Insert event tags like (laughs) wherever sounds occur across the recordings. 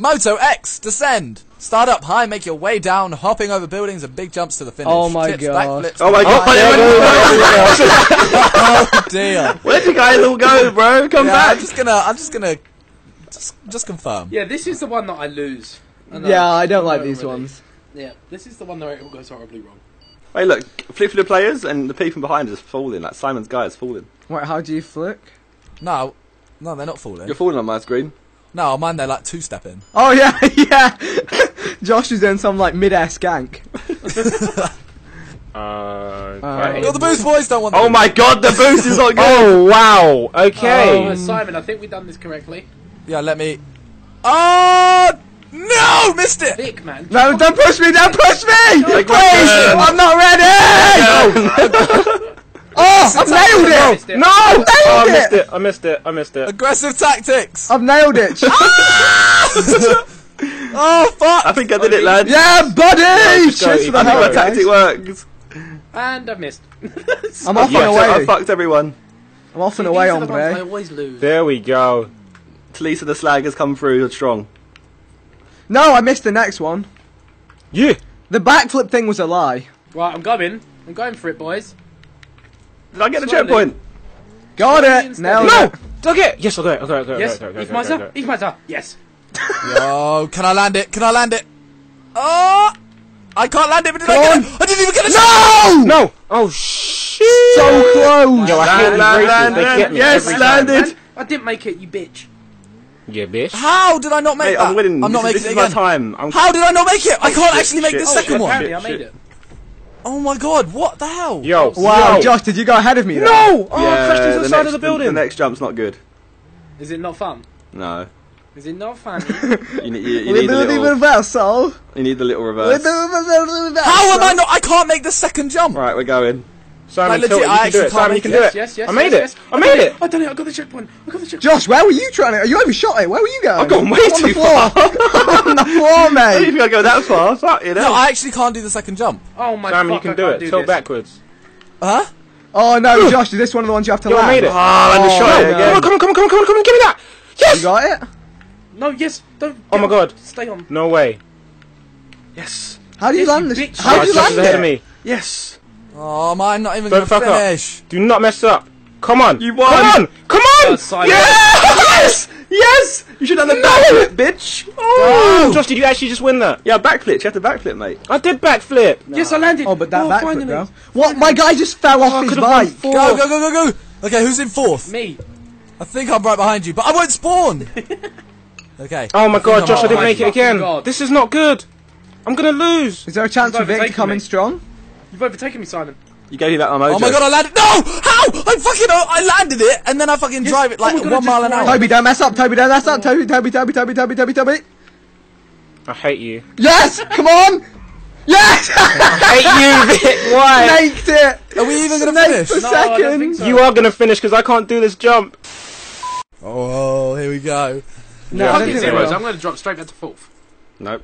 Moto X, descend. Start up high, make your way down, hopping over buildings and big jumps to the finish. Oh my Tips, God. backflips. Oh my oh (laughs) god! Oh dear. Where'd you guys all go, bro? Come Yeah, back! I'm just gonna, I'm just gonna, just, just confirm. Yeah, this is the one that I lose. I know. Yeah, I don't like these already. ones. Yeah, this is the one where it all goes horribly wrong. Hey, look, flip for the players, and the people behind us falling. Like Simon's guy is falling. Wait, how do you flick? No, no, they're not falling. You're falling on my screen. No, mine they're like two stepping. Oh yeah, (laughs) yeah. Josh is doing some like mid-air skank. (laughs) Uh, Uh, okay. Got the boost, boys. Don't want. Oh my god, the boost is not (laughs) good. Oh wow! Okay. Oh, Simon, I think we've done this correctly. Yeah, let me. Oh no, missed it. Vic, man. No, don't push me! Don't push me! Please, uh, I'm not ready. Oh, I've nailed it! Missed it. No, I've Oh, I missed it! it. I missed it. I missed it. Aggressive tactics. I've nailed it. (laughs) Ah! (laughs) Oh fuck. I think I did it, lads. yeah, buddy! just Cheers for the I think help, my tactic guys. works. And I've missed. (laughs) I'm off Yes, and I away. fucked everyone. I'm off and away, are the I hombre. always lose. There we go. Tulisa the slag has come through strong. No, I missed the next one. Yeah. The backflip thing was a lie. Right, I'm going. I'm going for it, boys. Did I get the Slowly. checkpoint? Got Slowly it. and Nailed steady. it. Did I get? Yes, I got it. I got it. I got it. Yes, I got it, I Eve got it, I got Mazda, it. Eve Mazda, yes. (laughs) Yo, can I land it? Can I land it? Oh, I can't land it. But did I Come get it? I didn't even get a. No! No. Oh shit. So close. Yo, I hate Land, these land, land, They land. get me Yes, every time. landed. Man, I didn't make it, you bitch. Yeah, bitch. How did I not make Hey, that? I'm winning. I'm not this, making this it is my again. time. I'm How did I not make it? I oh, can't shit, actually make shit, the oh, second shit, one. Apparently, I made it. Oh my god, what the hell? Yo. Wow, yo. Josh, did you go ahead of me? Then? No. Oh, yeah, I crashed into the, the side next, of the building. The, next jump's not good. Is it not fun? No. Is it not funny? (laughs) You, need- you, you (laughs) We need the little. reversal. You need the little We do reverse. the reversal. How am I not? I can't make the second jump. Right, we're going. Simon, Like, tell legit, it, you I can do actually it. can't Simon, you can it. do it. yes, yes. I made yes, it. yes. I made it. I done it, I got the checkpoint. I got the checkpoint. Josh, where were you trying to? You overshot it. Where were you going? I've gone way on the too floor. (laughs) on the floor, (laughs) I didn't mate. think I'd go that far. Fuck you No. I actually can't do the second jump. Oh my god. Simon, you can I do can't it. do Tilt this. backwards. Huh? Oh no, Josh, is this one of the ones you have to Yo, I land? made it. Ah, and the Oh, shot no. it again. Come on, come on, come on, come on, come on, give me that. Yes. You got it? No, yes, don't. Oh my. God. Stay on. No way. Yes. How do you Yes, land you this? bitch. How Oh, do you Josh is land ahead of it? me. Yes. Oh, mine not even Don't gonna fuck up. finish. Do not mess up. Come on. You won. Come on. Come on. Simon. Yes! Yes! You should have done the backflip, bitch! Oh, Josh, did you actually just win that? Yeah, backflip. You have to backflip, mate. I did backflip. Yes, I landed. Oh, but that oh, backflip, finally. bro. What? My guy just fell off oh, I his bike. Go, go, go, go, go. Okay, who's in fourth? Me. I think I'm right behind you, but I won't spawn. (laughs) okay. Oh my god, I'm Josh, I didn't Oh make my it again. fucking God. This is not good. I'm gonna lose. Is there a chance for You've Vic to come in strong? You've overtaken me, Simon. You gave me back my mojo. Oh my god, I landed. No! How? I fucking oh, I landed it and then I fucking drive it like oh my God, one I mile an hour. Toby, don't mess up. Toby, don't mess up. Toby, Toby, Toby, Toby, Toby, Toby, Toby. I hate you. Yes! Come on! Yes! (laughs) hate you, (laughs) Vic. Why? Snaked it! Are we even gonna Snaked finish? for No, I don't second. think so. You are gonna finish because I can't do this jump. Oh, here we go. No, Yeah. I don't Fucking think zeros. so. I'm going to drop straight back to fourth. Nope.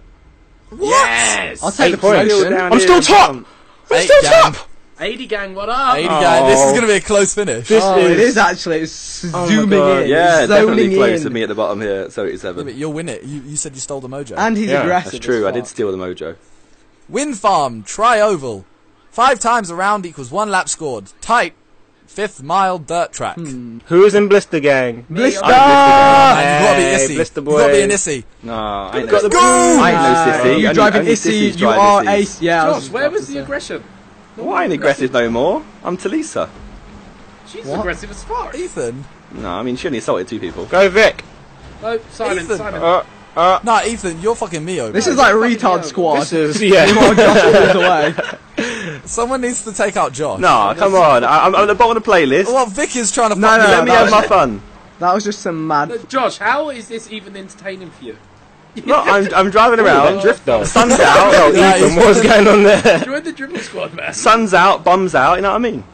What? Yes! I'll take Eight the points. promotion. I'm still top. Come. I'm Eight still gang. top. 80 gang, what up? Eighty gang. Oh. This is Oh. gonna be a close finish. This Oh, it is- is actually. It's Oh zooming God. in. Yeah, it's definitely close in. to me at the bottom here at Yeah, 77. but you'll win it. You, you said you stole the mojo. And he's Yeah, aggressive. That's true, I did steal the mojo. Wind farm, tri oval. Five times around equals one lap scored. Tight. Fifth mile dirt track. Who is in Blister Gang? Blister! Man, you gotta be Hey, Issy. Blister You gotta be an. Issy. No, I ain't Got no, the Go! I ain't no Uh, sissy. You Only- driving only Issy, sissies you are Issies. ace. Yeah. Josh, where was the say. aggression? Well, I ain't aggressive no more. I'm Tulisa. She's What? aggressive as fuck. Ethan. No, I mean, she only assaulted two people. Go Vic. No, Simon, Ethan. Simon. Uh, uh. Nah, Ethan, you're fucking Mio. This bro. is like retard hell. squad. This is (laughs) yeah. Meanwhile, Josh walks away. (laughs) Someone needs to take out Josh. No, come on. I, I'm at the bottom of the playlist. Well, Vic is trying to No, fuck no, me no, Let me have my fun. That was just some mad. Uh, Josh, how is this even entertaining for you? (laughs) No, I'm, I'm driving That around. drift though. Sun's out. Oh, Yeah, Ethan, he's- what's going on there? (laughs) Join the dribble squad, man. Sun's out, bums out. You know what I mean?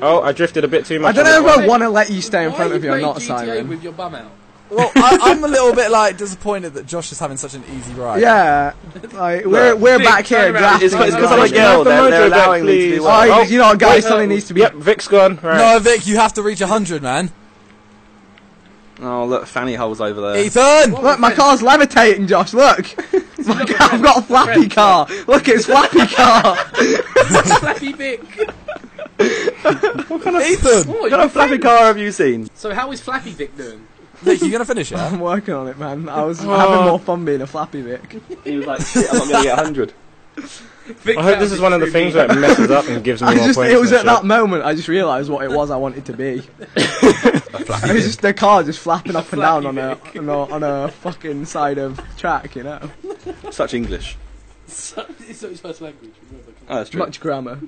Oh, I drifted a bit too much. I don't know if. I want to let you stay in Why front are of you or playing not, GTA Simon. with your bum out? Well, I, I'm a little bit like disappointed that Josh is having such an easy ride. Yeah, (laughs) like, we're we're Vic, back here turn around. It's because I'm well. a girl. Can They're, they're mojo back, allowing me to please? do Oh, well. you, you know, guys, wait, something needs to be. Yep, Vic's gone. Right. No, Vic, you have to reach 100, man. Oh, look, fanny holes over there. Ethan! Look, my car's levitating, Josh. Look, (laughs) my car, I've got a flappy friend. car. Look, it's flappy car. (laughs) Flappy Vic. Ethan! Oh, What you're kind of flappy friends. car have you seen? So how is Flappy Vic doing? Vic, you gonna finish it? I'm working on it, man. I was Oh. having more fun being a flappy Vic. He was like, shit, I'm not going to get 100. (laughs) Vic I hope this is one of the things where it messes up and gives me I more just, points. it was and at that moment I just realised what it was I wanted to be. (laughs) (laughs) it was just the car just flapping up and down on a, on a on a fucking side of track, you know. Such English. So- It's not his first language. Remember. Oh, that's true. Much grammar.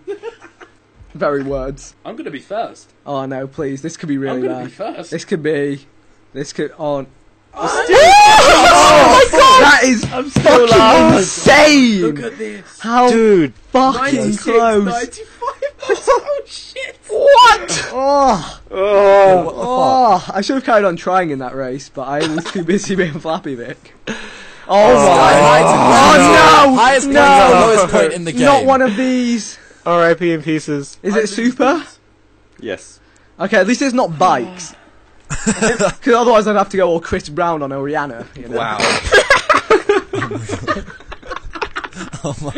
Very words. I'm gonna be first. Oh no, please, this could be I'm really gonna bad. be first. This could be. This could. Oh. Oh, Oh my god! That is I'm fucking insane! Look at this. How Dude, fucking close! 95. (laughs) oh shit. What? Oh, Oh, What oh! I should have carried on trying in that race, but I was too busy being Flappy Vic. Oh, oh Sky high to my! ground. Oh no! Highest point, no! lowest point in the game. Not one of these. R.I.P. in pieces. Is it super? yes. Okay, at least it's not bikes. (laughs) Because otherwise I'd have to go all Chris Brown on a Rihanna. You know? Wow. (laughs) Oh my.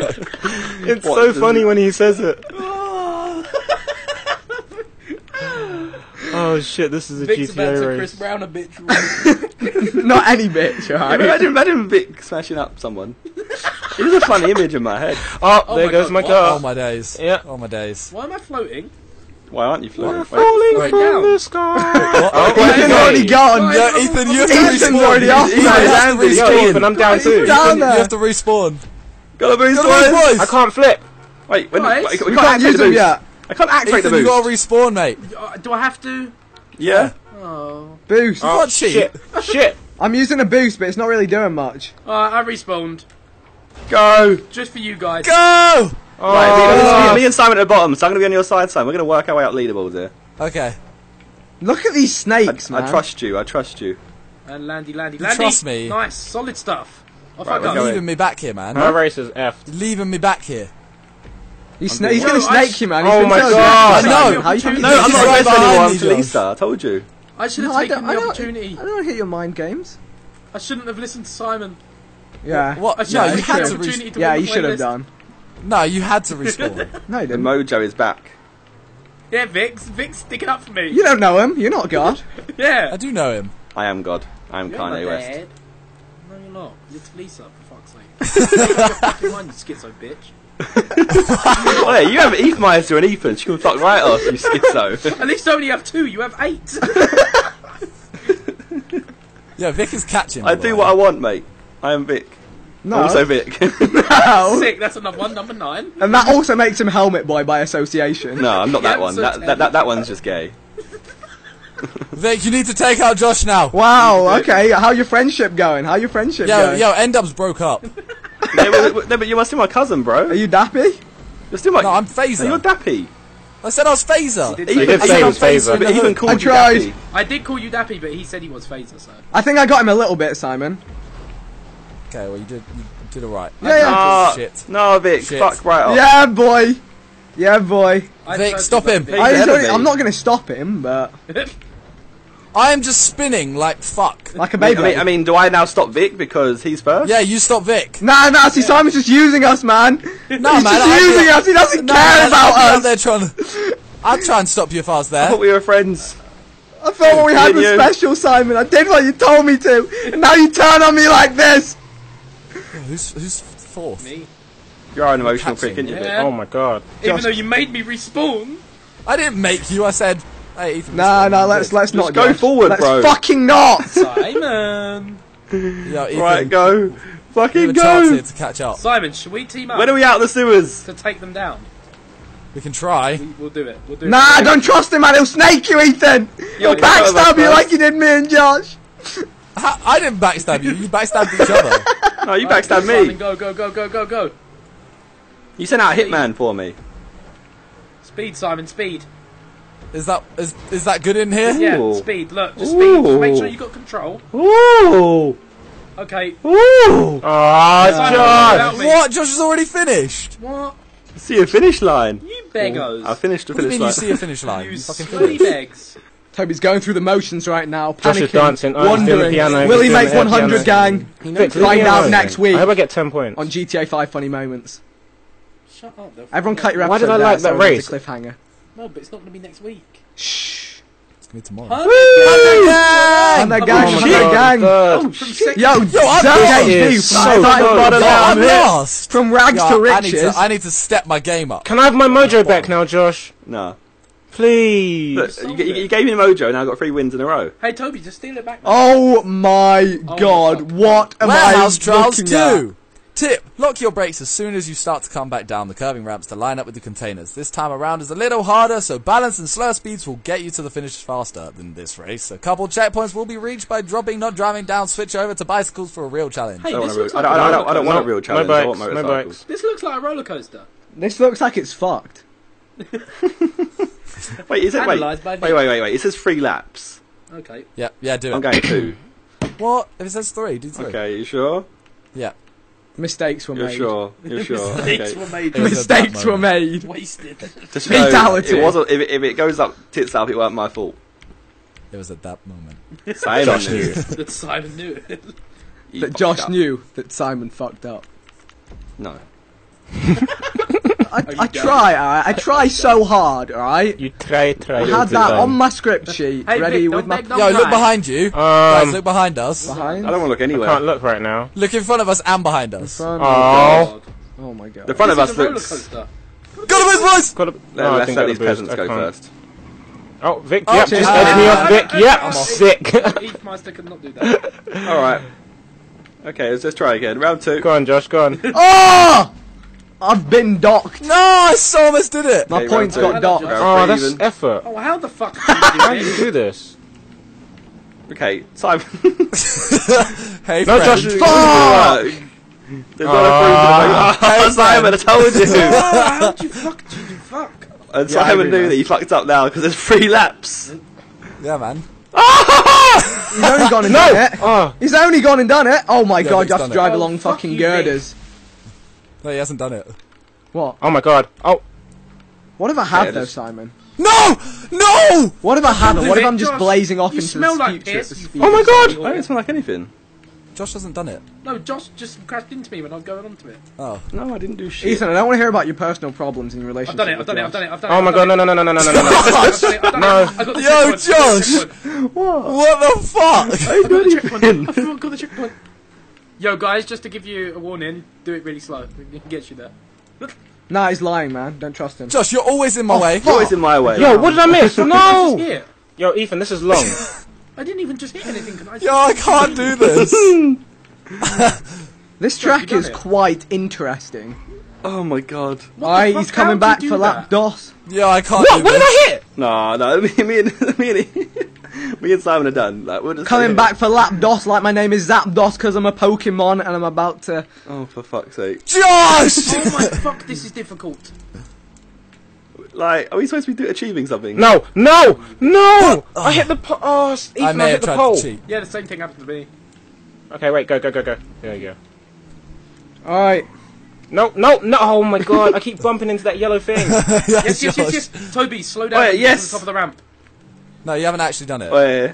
It's What so the- funny when he says it. Oh shit, this is a Vic's about GTA to race. Chris Brown a bitch. (laughs) Not any bitch, alright? imagine, imagine Vic smashing up someone. It is a funny image in my head. Oh, Oh there my goes God, my what? car. Oh my days. Yeah. Oh my days. Why am I floating? Why aren't you floating? Wait. Falling Wait. from Down. the sky. (laughs) Oh, Ethan's wait, already wait. gone. Yo, Ethan, you have to Ethan's respawn. already off, Ethan, man. you have to Andy, Yo, respawn. Ethan, I'm down too. down there. you have to respawn. Gotta boost, Gotta boost, boys! boys. I can't flip. Wait, when, Guys, we, We can't, can't activate use them yet. I can't activate Ethan, the you boost. gotta respawn, mate. Uh, do I have to? yeah? Oh. Boost. Oh, What shit. Shit. I'm using a boost, but it's not really doing much. Alright, I respawned. Go! Just for you guys. Go! Right, me, Oh. me, me and Simon at the bottom, so I'm gonna be on your side, Simon. We're gonna work our way up leaderboards here. Okay. Look at these I, snakes, man. I trust you, I trust you. And Landy, Landy, Landy. trust me? Nice, solid stuff. Off Right, I we're go. Leaving me back here, man. My race is F. Leaving me back here. He's, I'm sna- he's being- gonna No, I snake you, man. He's Oh my so God. aggressive. I know. How you No, I'm not right against anyone me, Tulisa, I told you. I should have No, taken don't, the I, don't, opportunity. I don't hit your mind games. I shouldn't have listened to Simon. Yeah. What? I should No, have you taken had the opportunity to Yeah, you should have done. No, you had to respawn. (laughs) No, you The didn't. mojo is back. Yeah, Vix. Vix sticking up for me. You don't know him. You're not God. (laughs) Yeah. I do know him. I am God. I am You're not Kanye West. dead. No, you're not. You're Lisa, for fuck's sake. (laughs) Make up your fucking mind, you schizo bitch. Oh, yeah, you have Eve Meister and Ethan. She can fuck right off, you schizo. At least I only have two. You have eight. Yeah, Vic is catching. I do way. what I want, mate. I am Vic. No. Also Vic. (laughs) no. (laughs) Sick. That's another one. Number nine. And that also makes him Helmet Boy by association. no, I'm not that one. That, that, that, that one's just gay. (laughs) Vic, you need to take out Josh now. Wow. Okay. How your friendship going? How your friendship Yo, going? yo, N-Dubz broke up. no, but, no, but you must be my cousin, bro. Are you dappy? You're still my. No, I'm No, you're Fazer. Dappy. I said I was Fazer. Did Even, did say he was Fazer. but even called I you tried. Dappy. I did call you Dappy, but he said he was Fazer, so. I think I got him a little bit, Simon. Okay, well you did you did alright. Yeah, yeah. Ah, Shit. No, Vic, Shit. fuck right off. Yeah, boy. Yeah, boy. Vic, stop him. I, He's ahead of me. I'm not going to stop him, but (laughs) I am just spinning like fuck. like a baby. I mean, I mean, do I now stop Vic because he's first? Yeah, you stop Vic. Nah, nah, see, Simon's just using us, man. (laughs) No, He's man. just I'd be- using us. He doesn't No, care man, about I'd be out us. trying to. I'd try and stop you if I was I there. thought we were friends. I thought what we had was special, Simon. I did what you told me to, and now you turn on me like this. Who's who's fourth? Me. You are an emotional prick, aren't you, Yeah. Oh my god. Even Just- though you made me respawn. I didn't make you. I said, hey Ethan. Nah, respawn. nah, let's let's not go Josh. forward, let's bro. Fucking not. (laughs) Simon. Yo, Ethan. Right, go. Fucking a here go. to catch up. Simon, should we team up When are we out of the sewers? to take them down? We can try. We, we'll do it. We'll do Nah, it. don't trust him, man. He'll snake you, Ethan. He'll you backstab you first. like he did me and Josh. I didn't backstab you. You backstabbed each other. (laughs) No, you Right, backstabbed me. Go, go, go, go, go, go. You sent out a hitman for me. Speed, Simon, speed. Is that is is that good in here? Yeah, Ooh. speed. Look, just Ooh. speed. Make sure you got control. Ooh. Okay. Ooh. Ah, Simon, Josh. What? Josh has already finished. What? See a finish line. You beggos. I finished the What do you finish line. you see a finish line? (laughs) You You fucking slutty finished. begs. Toby's going through the motions right now, Josh panicking, dancing. Oh, the wondering, piano, will he make 100 gang? Vic, leave Find out alone. next week I hope I get 10 points. on GTA 5 funny moments. Shut up. Everyone cut your know. Why did I like so that it's a race? cliffhanger. No, but it's not going to be next week. Shh. It's gonna be tomorrow. Huh? And the Oh gang, my and the God, gang. third. From second. Yo, I'm Zach lost. HD, Is from so good. bottom Yo, I'm lost. From rags Yo, to I need riches. to, I need to step my game up. Can I have my mojo back now, Josh? No. Please. Look, you, you, you gave me the mojo, now I've got three wins in a row. Hey, Toby, just steal it back. Oh my oh, my god, God. what am Warehouse I trials looking at? 2. Tip, lock your brakes as soon as you start to come back down the curving ramps to line up with the containers. This time around is a little harder, so balance and slower speeds will get you to the finish faster than this race. A couple checkpoints will be reached by dropping, not driving down, switch over to bicycles for a real challenge. Hey, I don't, this want a real, I, like don't, I, a don't, I don't want a No, real no challenge, I want bikes, no motorcycles. This looks like a roller coaster. This looks like it's fucked. (laughs) (laughs) Wait, is it, wait, wait, wait, wait, wait, it says three laps. Okay. Yeah, yeah, do it. I'm going two. (coughs) What? If it says 3, do 3. Okay, you sure? Yeah. Mistakes were You're made. sure? (laughs) You're sure? Mistakes Okay. were made. It was at that Mistakes were made. Wasted. Just know Fatality. It wasn't. If it, if it goes up tits up, it wasn't my fault. It was at that moment. (laughs) Simon Josh knew. knew. that Simon knew it. He That Josh up. knew that Simon fucked up. No. I, I try, alright? I try so hard, alright? You try, try. I had that on my script sheet, Hey, ready Vic, with don't my beg, don't Yo, look cry. behind you. Guys, Um, look behind us. behind. I don't want to look I anywhere. can't look right now. Look in front of us and behind us. Front. Oh. Oh my god. The front of us is a roller looks. coaster. Got him, boys! Got a, Let, no, I let's think let got these a boost. peasants I go can't. first. Oh, Vic, Oh, yep, just cheers. edge me off, Vic. Yep, sick. Heathmeister (laughs) could not do that. All right. Okay, let's, let's try again. Round two. go on, Josh, go on. (laughs) Oh! I've been docked. No, I so almost did it. My Okay, points round got two. docked. Oh, Round that's three even. effort. Oh, how the fuck How (laughs) did do you you do do this? Okay, Simon. (laughs) Hey, No, friend. Josh, Fuck! There's Ah. not a proof. Oh, (laughs) Simon, I told this? you. Oh, how'd you fuck? Did you fuck? And Yeah, I Simon agree, knew man. that he fucked up now because there's three laps. Yeah, man. He's only gone and done it. Oh, He's only gone and done it. Oh my Yeah, god, Vic's you have done to it. drive Oh, along fuck fucking you, Vic. girders. No, he hasn't done it. What? oh my god. Oh, What if I had Yeah, though, just- Simon? No! No! What if I haven't? What if I'm just Josh, blazing off you into smell the like future at piss, the you? Oh my God! I don't smell like anything. Josh hasn't done it. No, Josh just crashed into me when I was going onto it. Oh. No, I didn't do shit. Ethan, I don't want to hear about your personal problems in your I've relationship. done it. I've done it. I've done it. I've done it. oh my I've god, done no, it. no, no, no, no, no, no, no. I've done it, I've done it, I've done it. No. I got the Yo, checkpoint, I got the Josh! checkpoint. What the fuck? I got the checkpoint. I forgot- got the checkpoint. Yo, guys, just to give you a warning, do it really slow. We can get you there. Nah, he's lying, man. Don't trust him. Josh, you're always in my Oh, way. fuck. Always in my way. Yo, what did I miss? (laughs) No! hit. Yo, Ethan, this is long. (laughs) I didn't even just hit anything. Can I? Yo, I can't do (laughs) this. This track done is it? quite interesting. Oh my god. What the Alright, fuck? he's coming How'd back for do lap dos. Yo, I can't What? do What did. I hit? No, no, me, me and me and (laughs) me and Simon are done. Like, we're just Coming back for lap dos like my name is Zapdos because I'm a Pokemon and I'm about to. Oh, for fuck's sake! Josh! Oh my fuck! This is difficult. Like, are we supposed to be do- achieving something? No, no, no! (gasps) Oh. I hit the po- oh, Ethan, I I, hit have the tried pole. to cheat. Yeah, the same thing happened to me. Okay, wait, go, go, go, go. There you go. Alright. No, no, no! Oh my god, I keep bumping into that yellow thing. (laughs) yes, Yes, yes, Josh. yes, yes. Toby, slow oh, down. Wait, and get yes. To the top of the ramp. No, you haven't actually done it. Oh, yeah.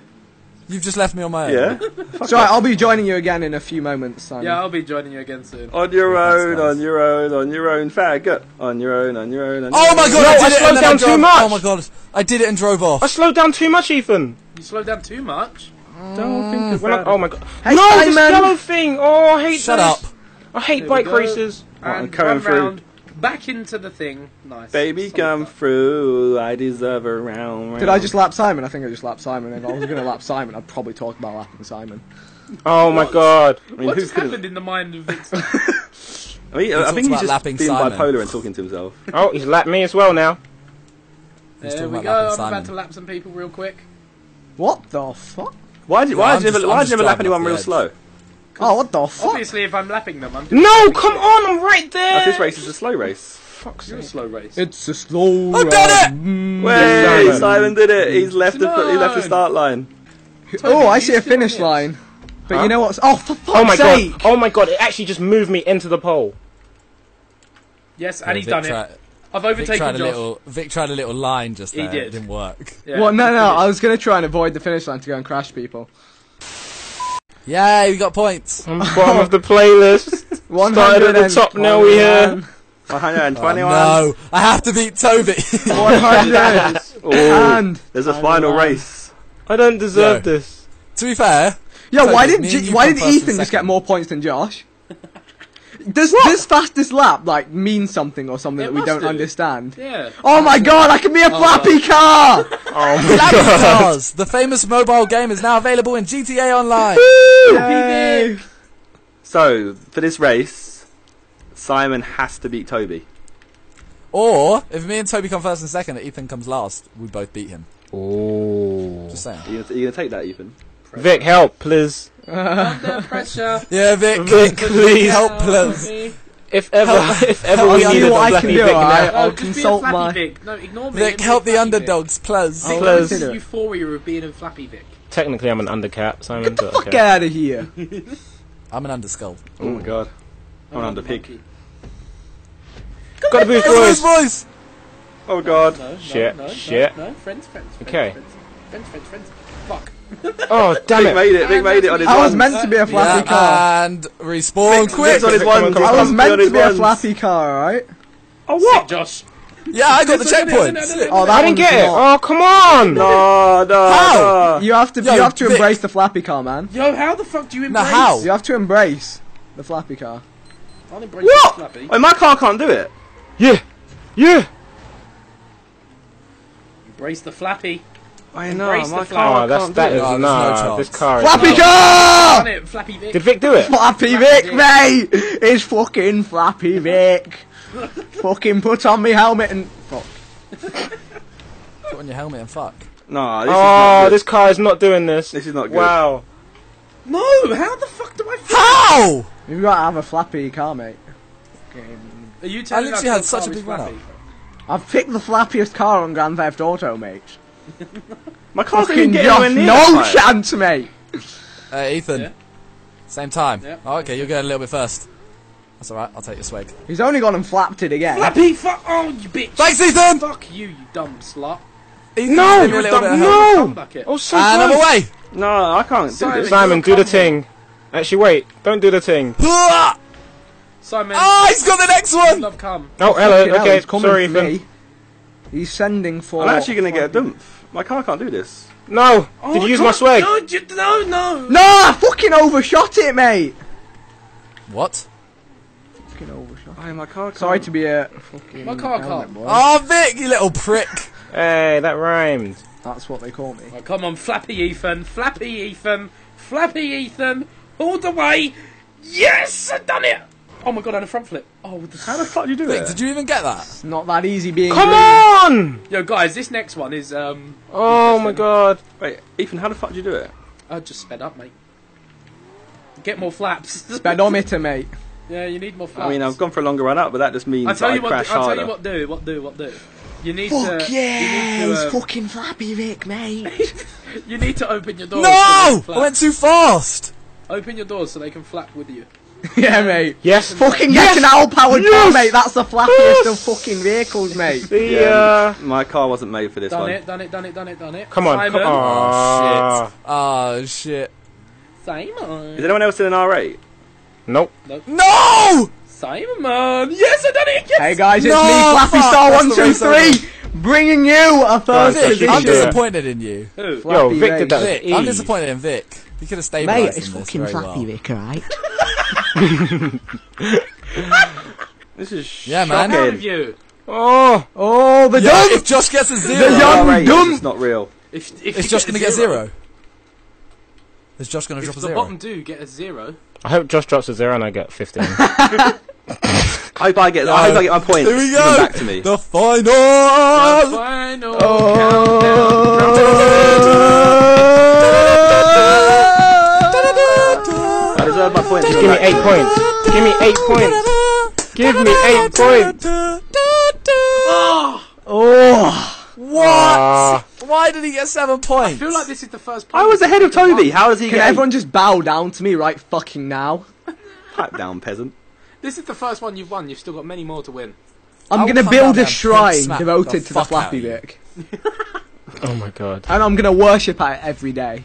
You've just left me on my own. Yeah. So I'll be joining you again in a few moments, Simon. Yeah, I'll be joining you again soon. on your Yeah, own, nice. on your own, on your own, faggot. On your own, on your own. On Oh your my god, No, I I did it slowed and down I too much. Oh my god, I did it and drove off. I slowed down too much, Ethan. You slowed down too much. Don't think When I, about oh my god. Hey, no, Simon! this yellow thing! Oh, I hate Shut this. up. I hate Here bike races. Right, I'm And coming through. round, back into the thing. Nice. Baby, Solid come stuff. through. I deserve a round. round. Did I just lap Simon? I think I just lapped Simon. If I was going to lap Simon, I'd probably talk about lapping Simon. Oh my god. I mean, What who just could happened in the mind of Vincent? (laughs) I mean, I talks think he's about just lapping being Simon. bipolar and talking to himself. (laughs) Oh, he's lapped me as well now. He's there talking we go. lapping I'm Simon. about to lap some people real quick. What the fuck? Why did, Yeah, why I'm did you just- never, why I'm did you just never lap off anyone the real edge. slow? Oh, what the fuck? Obviously, if I'm lapping them, I'm. No, come on, I'm right there. Like, this race is a slow race. Fuck's You're a slow race. It's a slow. I've done it! Mm. Wait, Simon. Simon did it. He's left the he left the start line. Oh, I see a finish miss. line. But Huh? you know what? Oh, for fuck's Oh my sake! god. Oh my god, it actually just moved me into the pole. Yes, Yeah, and he's Vic done tried- it. I've Vic overtaken tried a Josh. little. Vic tried a little line just there. He there. did. It didn't work. Yeah. Well, no, no, I was gonna try and avoid the finish line to go and crash people. Yay, we got points. (laughs) I'm bottom of the playlist. One (laughs) Started at the top, now we here. 121. Oh, no, I have to beat Toby. (laughs) 100 Oh, and there's a final race. I don't deserve Yeah. this. to be fair, Yeah, So why did G- why did first and Ethan just get more points than Josh? Does this fastest lap like mean something or something It that we don't do. understand? Yeah. Oh my god, I can be a oh, flappy car! (laughs) Oh my Flappy god. Cars, the famous mobile game, is now available in GTA Online. Yay. So, for this race, Simon has to beat Toby. Or if me and Toby come first and second, and Ethan comes last, we both beat him. Oh. Just saying. Are you, are you gonna take that, Ethan? Vic, help, please. Under (laughs) pressure. Yeah, Vic. (laughs) Vic, please. Help, please. Me. If ever, if ever I'll we need needed a what I Flappy can do, Vic alright? now. I'll just consult my- Vic. No, ignore me. Vic, help the Flappy Vic. underdogs, please. Oh, Vic, Please. this is the euphoria of being a Flappy Vic. Technically, I'm an undercat, Simon. but Fuck okay. out of here. (laughs) I'm an underskull. Oh my god. I'm an under pig. Gotta boost Boys, boys. boys. Oh god. No, no, Shit, no, no, shit. No, friends, friends, friends. Okay. Friends, friends, friends, friends. Fuck. Oh, damn Vic it. made it, Vic made it on his I was ones. meant to be a flappy car. And respawn Vic's quick. on his Vic, come on, ones. I was meant to his be a flappy car, right? Oh Sick, what? Josh. Yeah, I got the No, no, no, no, checkpoints. no, no, no, Oh, that I didn't one's get it. not. Oh, come on. No, no, How? no. You have to, Yo, you have to Vic. embrace the flappy car, man. Yo, how the fuck do you No, embrace? how? You have to embrace the flappy car. I'll embrace What? the Flappy. Wait, my car can't do it. Yeah. Yeah. Embrace the Flappy. I know, Embrace my flag. car Oh, that's can't that do is. Oh, there's no nah. chance. this car is Flappy not- car! It, Flappy Vic. Did Vic do it? Flappy Vic, mate! It's fucking Flappy Vic. fucking put on me helmet and fuck. Put on your helmet and fuck. No, this is Oh, not ah, good. this car is not doing this. This is not good. Wow. No, how the fuck do I? F- How? You've got to have a Flappy car, mate. Are you telling literally us had your such car a is big run-up. Flappy? I've picked the flappiest car on Grand Theft Auto, mate. My car's not Fucking getting near no that height. chance, mate. Uh, Ethan. Yeah. Same time. Yeah. Oh, okay, you're going a little bit first. That's alright, I'll take your swag. He's only gone and flapped it again. Flappy, fuck! Oh, you bitch! Thanks, Ethan! Fuck you, you dumb slut. Ethan, No, give a you're little bit dumb. of. No. Oh, so And I'm away! No, I can't do Simon. this. Simon, do the Come thing. Actually, wait. Don't do the thing. Ah, oh, he's got the next one! love come. Oh, Fucking hello. hell, Okay, he's coming sorry, for Ethan. Me. He's sending for. I'm actually going to get a dump. My car can't do this. No. Oh, Did you use my God, swag? No, you- no, no. No, I fucking overshot it, mate. What? Fucking overshot. Oh, my car can't. Sorry to be a fucking. My car helmet can't. boy. Oh, Vic, you little prick! (laughs) Hey, that rhymed. That's what they call me. Oh, come on, Flappy Ethan, Flappy Ethan, Flappy Ethan, all the way. Yes, I done it. Oh my god, and a front flip. Oh, the How the fuck do you do Vic, it? did you even get that? It's not that easy being. Come green. on! Yo, guys, this next one is um. Oh my god. Wait, Ethan, how the fuck do you do it? I just sped up, mate. Get more flaps. (laughs) Speedometer, mate. yeah, you need more flaps. I mean, I've gone for a longer run out, but that just means I tell that you I what. crash I tell harder. you what. Do what do what do. You need Fuck to. yeah, You need he's to, uh, fucking Flappy Vic, mate. (laughs) you need to open your doors. No! so they can I went too fast! Open your doors so they can flap with you. (laughs) yeah, mate. Yes. Fucking Yes! get an owl powered car, mate. That's the flappiest of fucking vehicles, mate. The, Yeah, uh, my car wasn't made for this Done one. it. Done it. Done it. Done it. Done it. Come on. Simon. Come Oh, on. shit. Oh, shit. Simon. Is anyone else in an R8? Nope. nope. No! Simon. Yes, I done it. Yes. Hey guys, it's No, me, Flappy fuck, Star that's One the Two race over. Three, bringing you a first Vic, position. I'm disappointed in you. Who? Yo, Flappy Vic Vic. did that. Vic, I'm disappointed in Vic. He could have stabilised Mate, in it's fucking Flappy well. Vic, alright? (laughs) This is Yeah, man. Shocking. of you. Oh. Oh, the Yeah, dump! if Josh gets a zero, The young R8 is dump! just not real. If, if is you Josh going to get zero, Is Josh going to If drop a the bottom do get a zero, I hope Josh drops a zero and I get 15. (laughs) I hope I get. I hope I get my points Here we go. back to me. The final. the final oh. I deserve my points. Just give me eight points. Give me eight points. Give me eight points. Oh, What? Ah. Why did he get seven points? I feel like this is the first. Point I was ahead of Toby. How does he can get? everyone just bow down to me right fucking now? (laughs) Pipe down, peasant. This is the first one you've won. You've still got many more to win. I'm gonna build a shrine devoted the to the Flappy of you. Vic, (laughs) Oh my god. and I'm gonna worship at it every day.